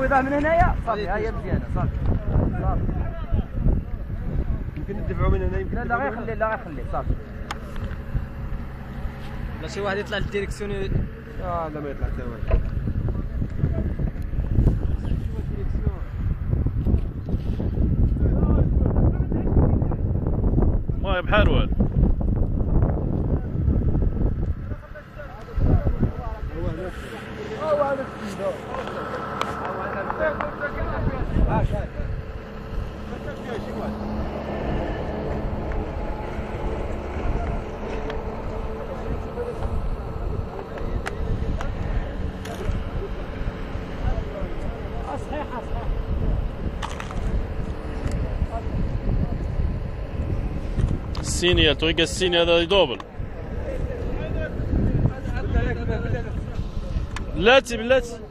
نعوضها من هنايا؟ صافي ها هي مزيانة صافي صافي. يمكن ندفعوا من هنا يمكن لا لا غير خلي لا غير خلي صافي. لا شي واحد يطلع للديريكسيون آه لا ما يطلع حتى واحد. ما بحرول الصينية طريقة الصيني هذا يدوبل بلاتي بلاتي